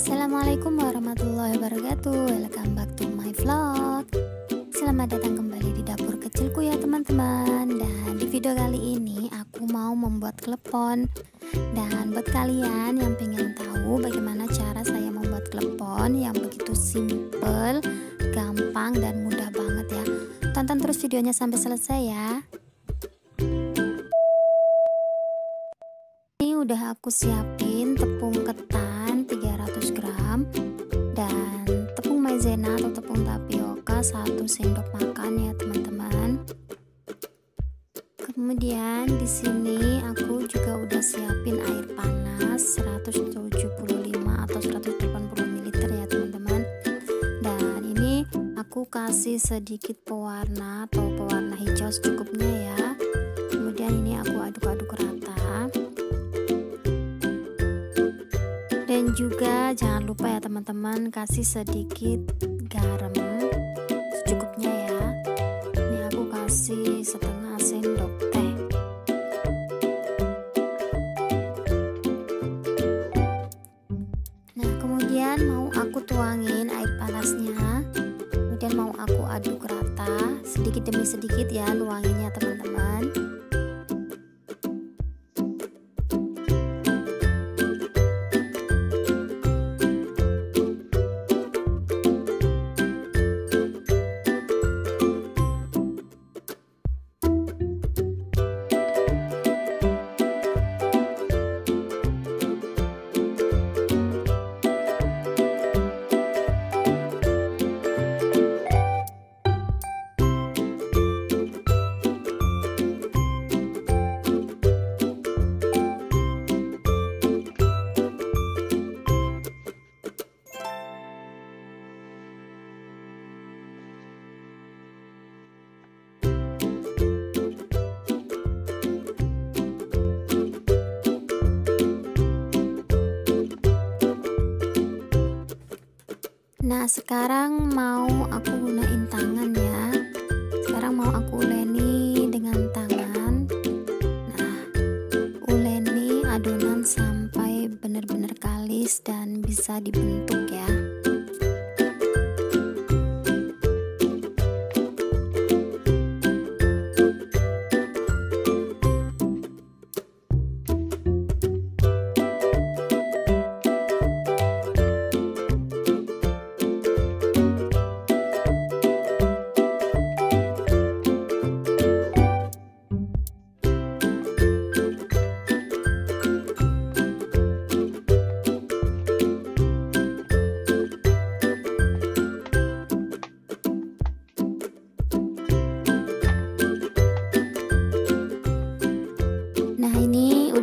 Assalamualaikum warahmatullahi wabarakatuh. Welcome back to my vlog. Selamat datang kembali di dapur kecilku ya teman-teman. Dan di video kali ini aku mau membuat klepon. Dan buat kalian yang pengen tahu bagaimana cara saya membuat klepon Yang begitu simple, gampang dan mudah banget ya. Tonton terus videonya sampai selesai ya. Ini udah aku siapin tepung ketan. 300 gram. Dan tepung maizena atau tepung tapioka satu sendok makan ya teman-teman. Kemudian di sini aku juga udah siapin air panas 175 atau 180 ml ya teman-teman. Dan ini aku kasih sedikit pewarna atau pewarna hijau secukupnya ya. Kemudian ini aku aduk-aduk rata. Dan juga jangan lupa ya teman-teman. Kasih sedikit garam. Secukupnya ya. Ini aku kasih setengah sendok teh. Nah kemudian mau aku tuangin air panasnya. Kemudian mau aku aduk rata sedikit demi sedikit ya nuanginnya teman-teman Nah sekarang mau aku gunain tangan ya. Sekarang mau aku uleni dengan tangan. Nah uleni adonan sampai benar-benar kalis dan bisa dibentuk ya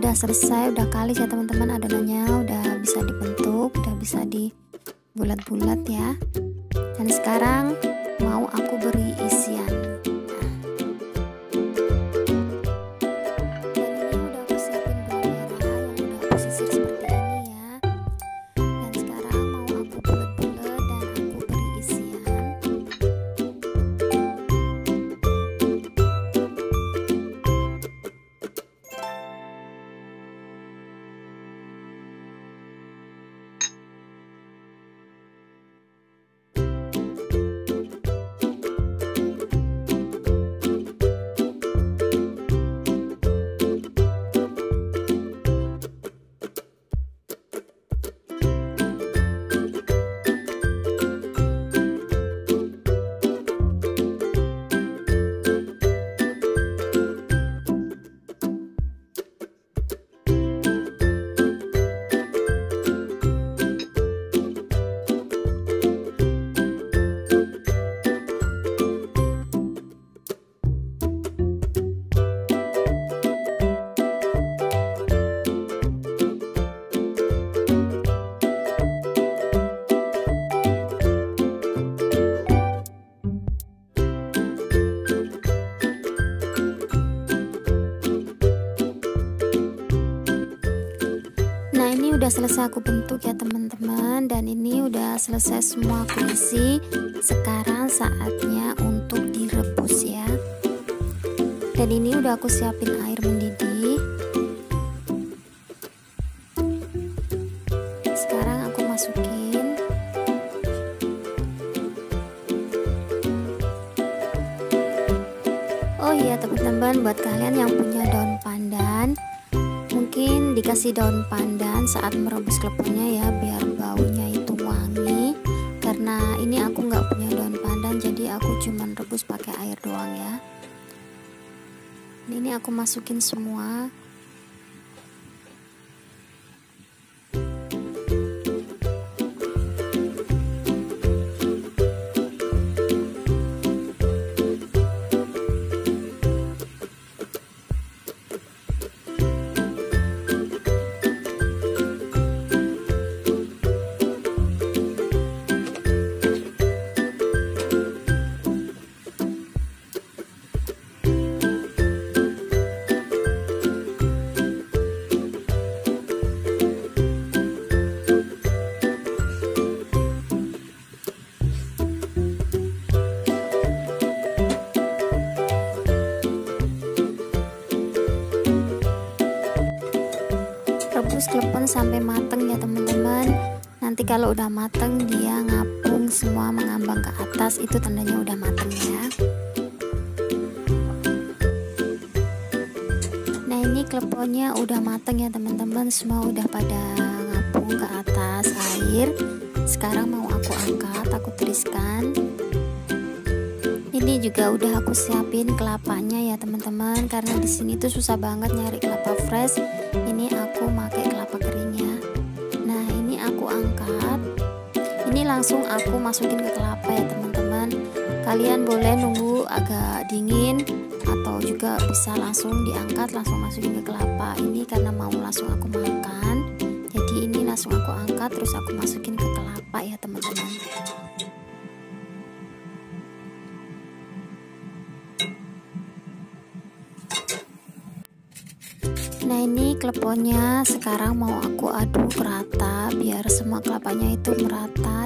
udah selesai udah kali ya teman-teman. Adonannya udah bisa dibentuk udah bisa di bulat-bulat ya. Dan sekarang mau aku beri isian selesai aku bentuk ya teman-teman. Dan ini udah selesai semua aku isi. Sekarang saatnya untuk direbus ya. Dan ini udah aku siapin air mendidih. Sekarang aku masukin. Iya teman-teman buat kalian yang punya daun pandan mungkin dikasih daun pandan saat merebus kleponnya ya biar baunya itu wangi. Karena ini aku nggak punya daun pandan jadi aku cuman rebus pakai air doang ya. Ini aku masukin semua klepon sampai mateng ya teman-teman. Nanti kalau udah mateng dia ngapung semua mengambang ke atas. Itu tandanya udah mateng ya. Nah ini kleponnya udah mateng ya teman-teman. Semua udah pada ngapung ke atas air. Sekarang mau aku angkat aku tiriskan ini juga udah aku siapin kelapanya ya teman-teman. Karena di sini tuh susah banget nyari kelapa fresh. Ini aku pakai langsung aku masukin ke kelapa ya teman-teman. Kalian boleh nunggu agak dingin atau juga bisa langsung diangkat langsung masukin ke kelapa ini karena mau langsung aku makan. Jadi ini langsung aku angkat terus aku masukin ke kelapa ya teman-teman. Nah ini kleponnya. Sekarang mau aku aduk rata biar semua kelapanya itu merata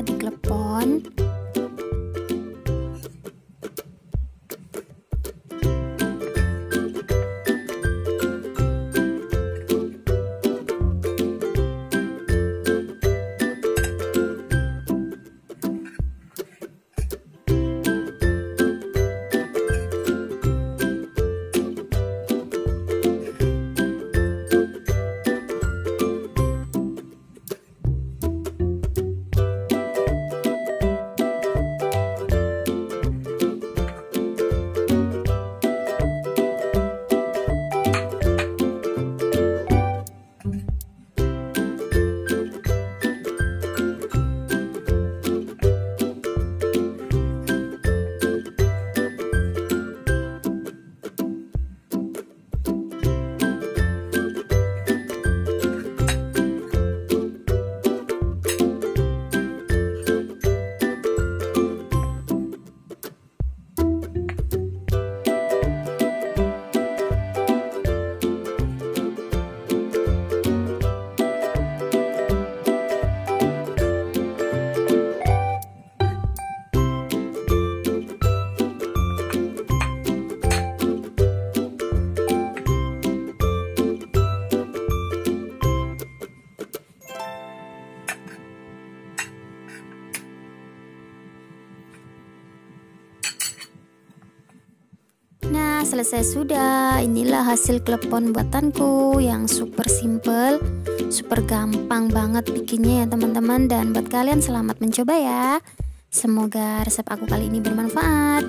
Selesai sudah. Inilah hasil klepon buatanku yang super simple, super gampang banget bikinnya ya teman-teman dan buat kalian selamat mencoba ya. Semoga resep aku kali ini bermanfaat.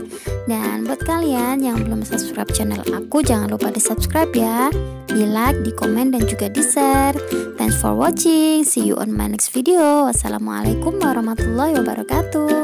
Dan buat kalian yang belum subscribe channel aku, jangan lupa di subscribe ya. Di like, di komen, dan juga di share. Thanks for watching. See you on my next video. Wassalamualaikum warahmatullahi wabarakatuh.